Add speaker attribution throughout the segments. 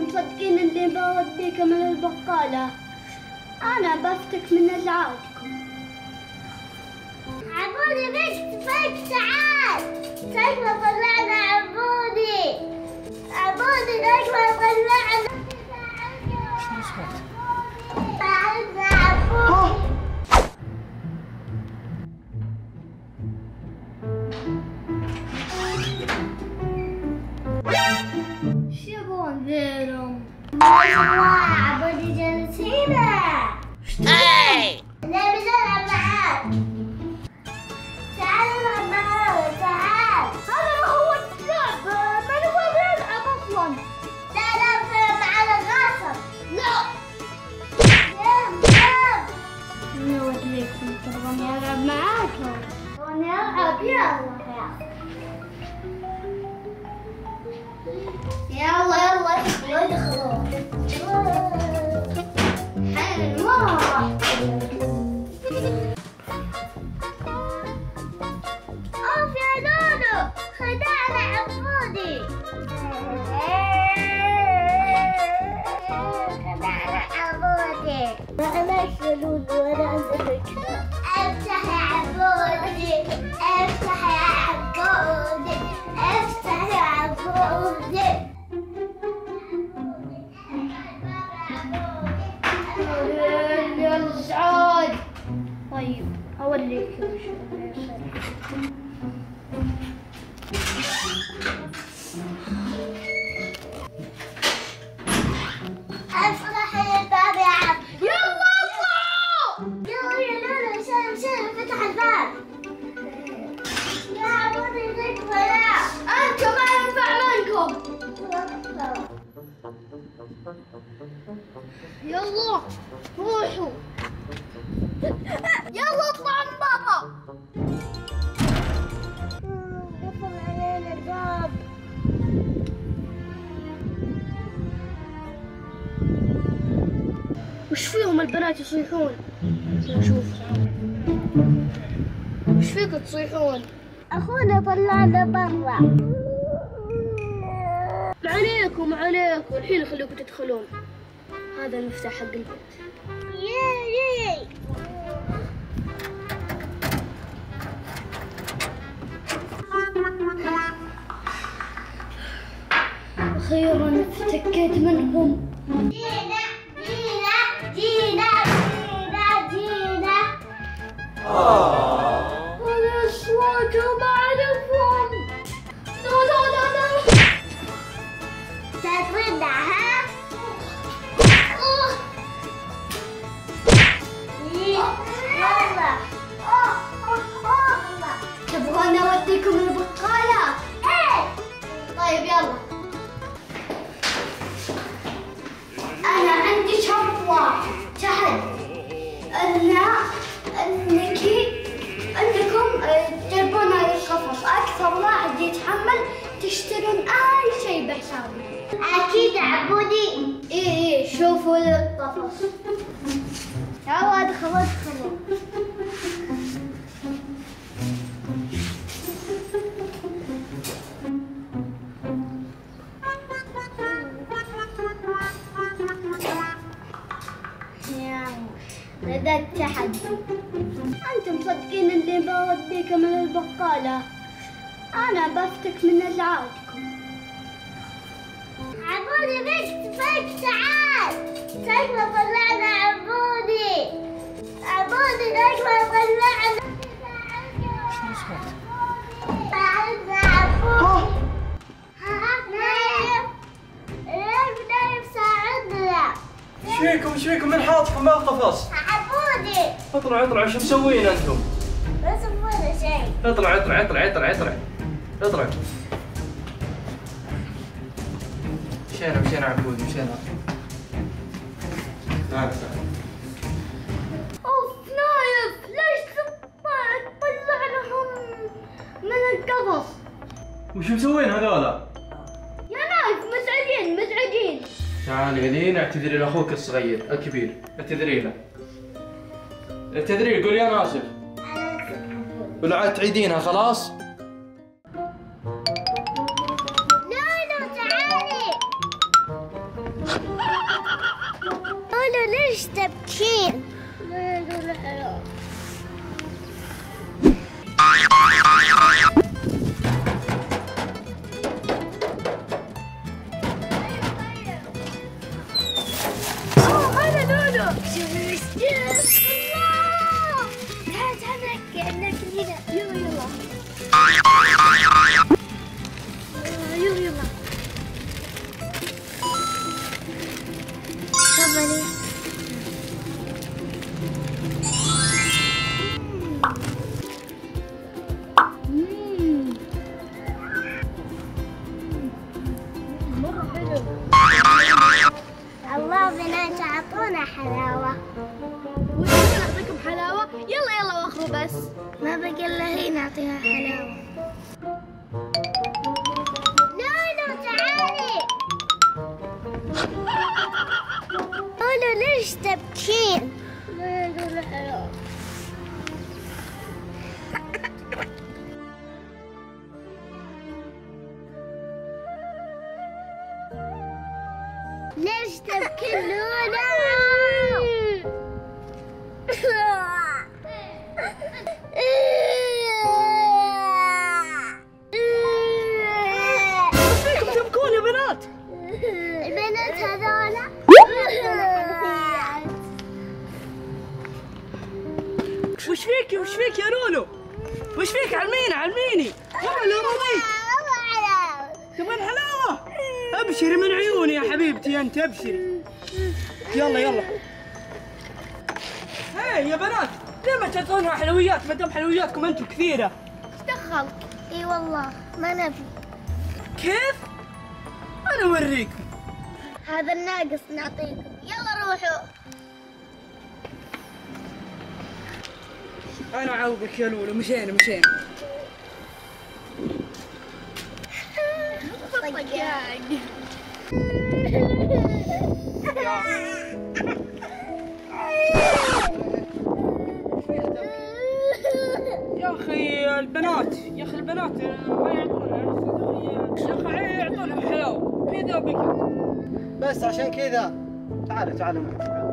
Speaker 1: مصدقين اني بوديكم من البقالة. أنا بفتك من ازعاجكم عبودي بس فك تعال تكفى طلعنا عبودي. عبودي تكفى طلعنا شو يبون ذيلهم؟ عبودي جالس هنا نبي نلعب معاك تعال نلعب معاك تعال هذا هو اللعب من هو يلعب أصلا لا لا في معنا غاصب لا أنا اوريكم تبغوني العب معاكم العب يلا يلا يلا طيب يصير أفتح الباب يا عم. يلا اطلعوا يلا يا لولو سلم سلم فتح الباب. يا عبودي تكفى لا أنتم ما ينفع منكم. يلا روحوا. البنات يصيحون؟ نشوف وش فيك تصيحون؟ اخونا طلعنا برا عليكم عليكم الحين خلوكم تدخلون هذا المفتاح حق البيت ياي أخيرا افتكيت منهم هذا القفص يلا ادخلوا ادخلوا لدى التحدي. أنتم مصدقين إني بوديكم من البقالة أنا بفتك من أزعاجكم
Speaker 2: إيش فيكم من حاطكم ما القفص
Speaker 1: عبودي
Speaker 2: اطلع اطلع شو مسوين أنتم؟
Speaker 1: بس ولا شيء.
Speaker 2: اطلع اطلع اطلع اطلع اطلع اطلع مشينا مشينا عبود مشينا. تعال
Speaker 1: أوف نايف ليش تطلع تطلعنهم من القفص.
Speaker 2: وش مسوين هذولا؟ تعال هني اعتذري لأخوك الصغير الكبير. اعتذري له. اعتذري قولي أنا اسف ولا تعيدينها خلاص؟
Speaker 1: لولو تعالي. لولو ليش تبكين؟
Speaker 3: لولو
Speaker 1: step 10.
Speaker 3: وش فيك؟ وش فيك يا لولو؟ وش فيك علميني علميني. تعالي راضيك تبغين حلاوة أبشري من عيوني يا حبيبتي أنت أبشري. يلا يلا. هاي يا بنات ليه ما تعطونها حلويات؟ ما دام حلوياتكم أنتم كثيرة.
Speaker 1: دخل إي والله ما نبي.
Speaker 3: كيف؟ أنا أوريكم.
Speaker 1: هذا الناقص نعطيكم. يلا روحوا.
Speaker 3: أنا اعوضك يا لولو مشينا مشينا. يا أخي البنات يا أخي البنات ما يعطونا. يا أخي يعطونا حلاوة. كذا بكذا
Speaker 4: بس عشان كذا. تعال تعال. معي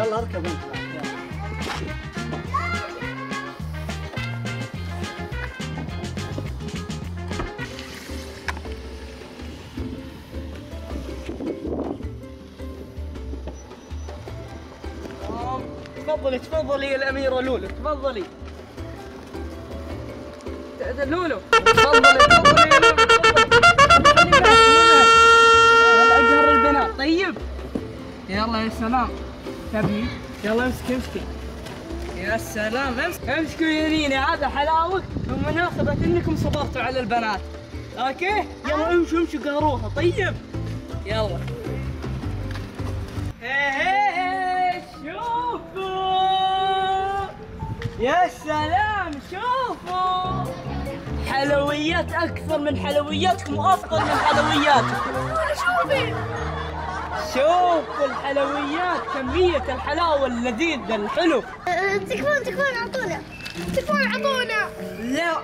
Speaker 4: يلا اركب انت.
Speaker 3: تفضلي تفضلي يا الأميرة لولو تفضلي. لولو تفضلي تفضلي لولو. يلا يا سلام تبي يلا امسك امسكي يا سلام امسك امسكوا يميني هذا حلاوة بمناسبة انكم صبرتوا على البنات أوكي يلا امشوا امشوا قهروها طيب يلا هي هي هي شوفوا يا سلام شوفوا حلويات أكثر من حلوياتكم وافضل من حلوياتكم
Speaker 1: شوفي
Speaker 3: شوفوا الحلويات كمية الحلاوة اللذيذ الحلو.
Speaker 1: تكفون تكفون أعطونا. تكفون أعطونا.
Speaker 3: لا.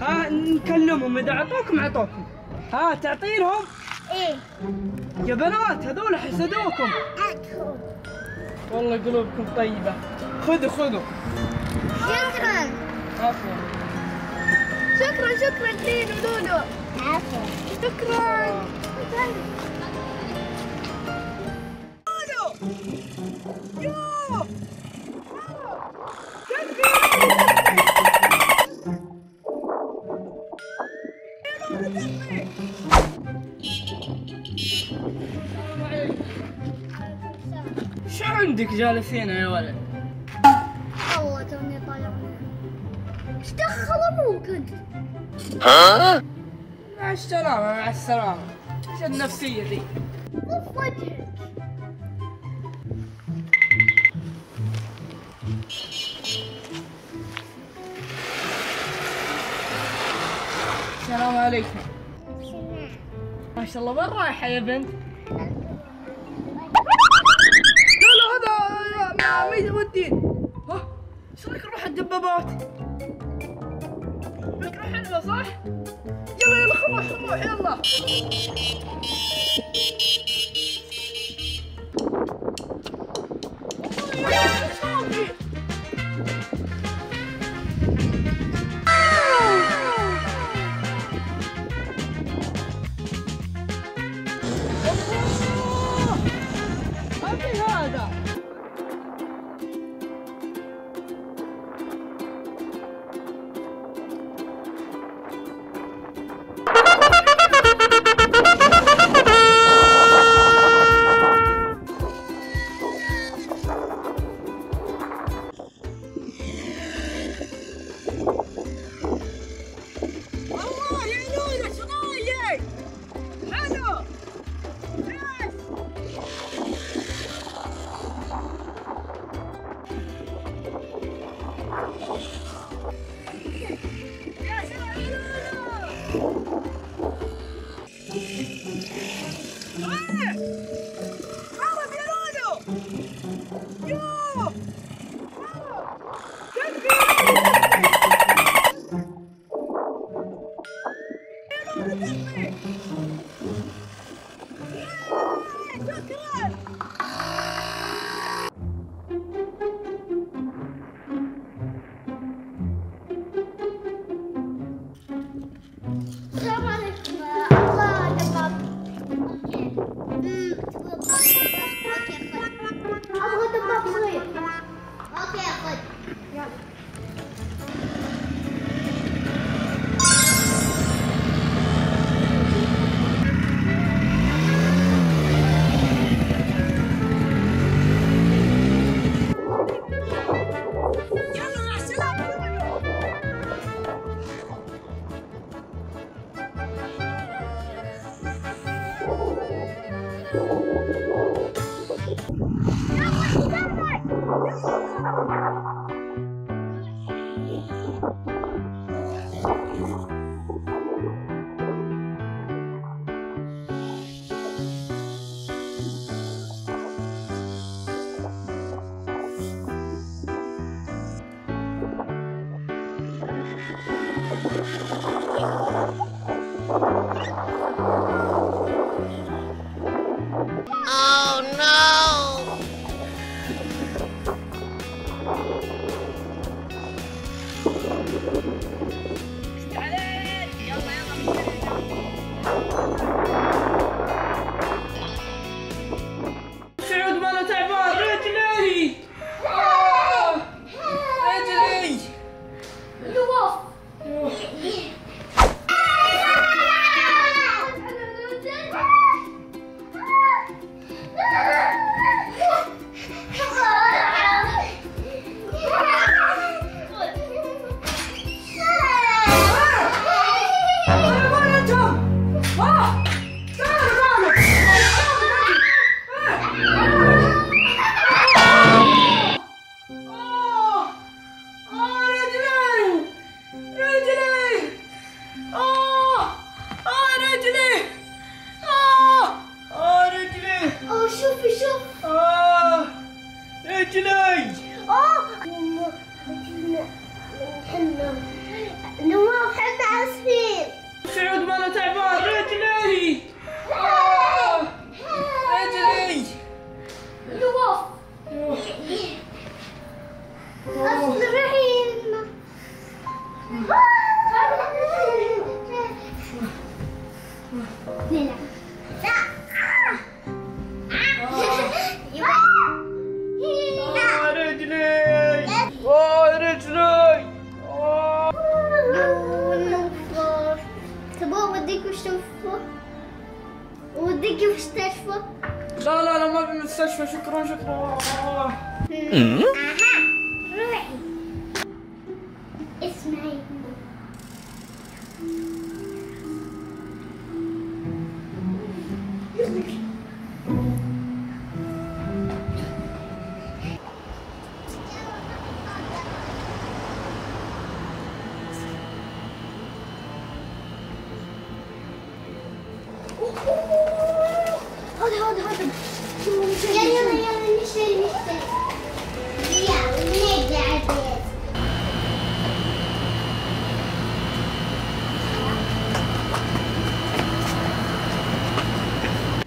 Speaker 3: ها نكلمهم إذا أعطوكم أعطوكم. ها تعطينهم؟
Speaker 1: إيه.
Speaker 3: يا بنات هذول حسدوكم. والله قلوبكم طيبة. خذوا خذوا.
Speaker 1: شكرا.
Speaker 3: عفوا.
Speaker 1: شكرا شكرا لين ولولو عفوا. شكرا.
Speaker 3: شو عندك جالسين يا ولد؟
Speaker 1: والله توني طالع إيش دخل أبوك انت؟
Speaker 3: مع السلامة مع السلامة إيش النفسية ذي؟
Speaker 1: طف وجهك
Speaker 3: عليكم ما شاء الله وين رايحة يا بنت؟ لا لا هذا ما يودين ها إيش رايك نروح الدبابات؟ فكرة حلوة صح؟ يلا يلا خروح خروح يلا you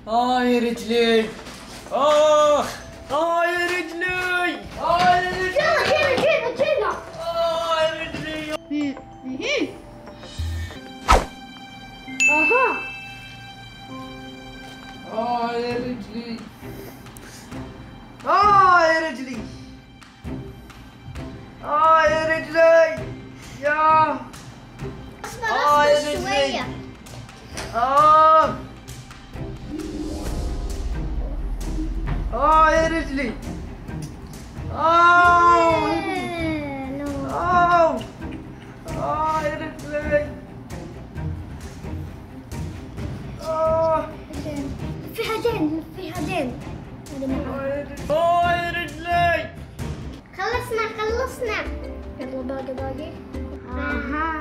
Speaker 3: آه
Speaker 1: يا رجلي آخ آه يا رجلي آه يا رجلي
Speaker 3: كذا كذا كذا كذا
Speaker 1: آه يا آه يا رجلي. آه. آه. آه يا رجلي. آه. فيها
Speaker 3: دين
Speaker 1: فيها
Speaker 3: دين
Speaker 1: آه يا رجلي. خلصنا
Speaker 3: خلصنا. يلا
Speaker 1: باقي باقي. آه، أها